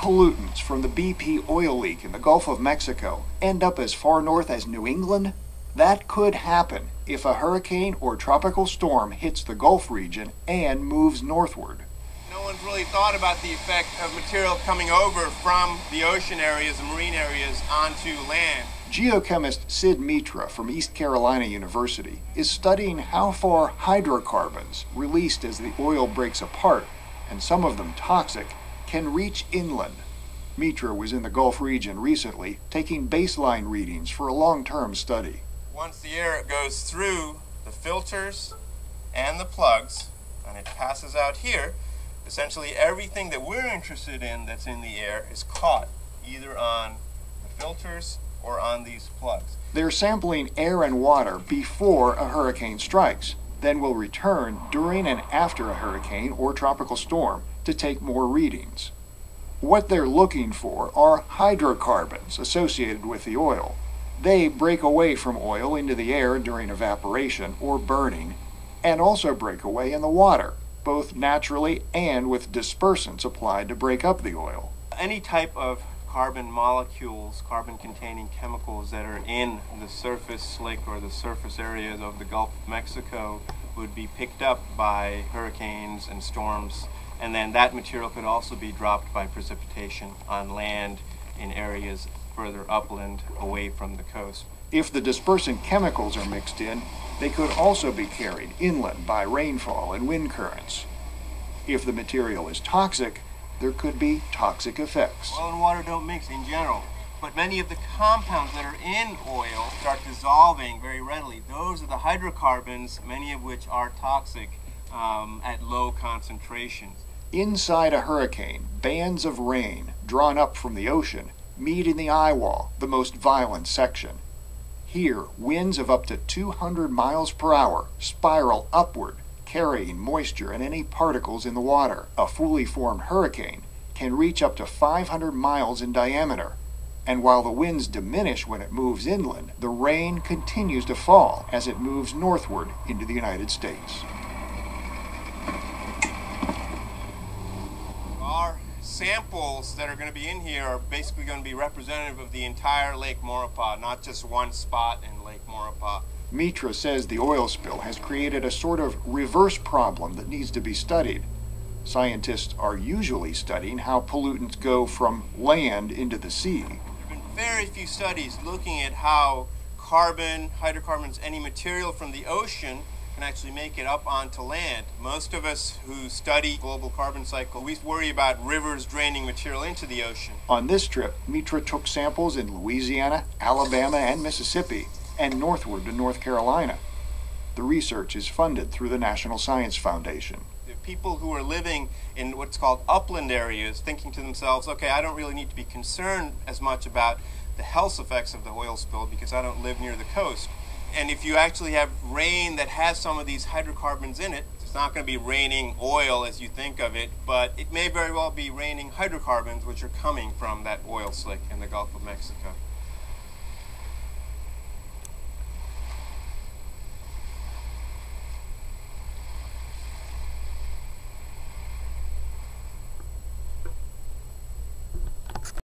Pollutants from the BP oil leak in the Gulf of Mexico end up as far north as New England? That could happen if a hurricane or tropical storm hits the Gulf region and moves northward. No one's really thought about the effect of material coming over from the ocean areas and marine areas onto land. Geochemist Sid Mitra from East Carolina University is studying how far hydrocarbons released as the oil breaks apart, and some of them toxic, can reach inland. Mitra was in the Gulf region recently taking baseline readings for a long term study. Once the air goes through the filters and the plugs, and it passes out here, essentially everything that we're interested in that's in the air is caught either on the filters or on these plugs. They're sampling air and water before a hurricane strikes, then will return during and after a hurricane or tropical storm to take more readings. What they're looking for are hydrocarbons associated with the oil. They break away from oil into the air during evaporation or burning, and also break away in the water, both naturally and with dispersants applied to break up the oil. Any type of carbon molecules, carbon containing chemicals that are in the surface slick or the surface areas of the Gulf of Mexico would be picked up by hurricanes and storms. And then that material could also be dropped by precipitation on land in areas further upland away from the coast. If the dispersant chemicals are mixed in, they could also be carried inland by rainfall and wind currents. If the material is toxic, there could be toxic effects. Oil and water don't mix in general, but many of the compounds that are in oil start dissolving very readily. Those are the hydrocarbons, many of which are toxic um, at low concentrations. Inside a hurricane, bands of rain drawn up from the ocean meet in the eye wall, the most violent section. Here, winds of up to 200 miles per hour spiral upward carrying moisture and any particles in the water. A fully formed hurricane can reach up to 500 miles in diameter. And while the winds diminish when it moves inland, the rain continues to fall as it moves northward into the United States. Samples that are going to be in here are basically going to be representative of the entire Lake Maurepas, not just one spot in Lake Maurepas. Mitra says the oil spill has created a sort of reverse problem that needs to be studied. Scientists are usually studying how pollutants go from land into the sea. There have been very few studies looking at how carbon, hydrocarbons, any material from the ocean can actually make it up onto land. Most of us who study global carbon cycle, we worry about rivers draining material into the ocean. On this trip, Mitra took samples in Louisiana, Alabama, and Mississippi and northward to North Carolina. The research is funded through the National Science Foundation. The people who are living in what's called upland areas thinking to themselves, okay, I don't really need to be concerned as much about the health effects of the oil spill because I don't live near the coast. And if you actually have rain that has some of these hydrocarbons in it, it's not going to be raining oil as you think of it, but it may very well be raining hydrocarbons which are coming from that oil slick in the Gulf of Mexico.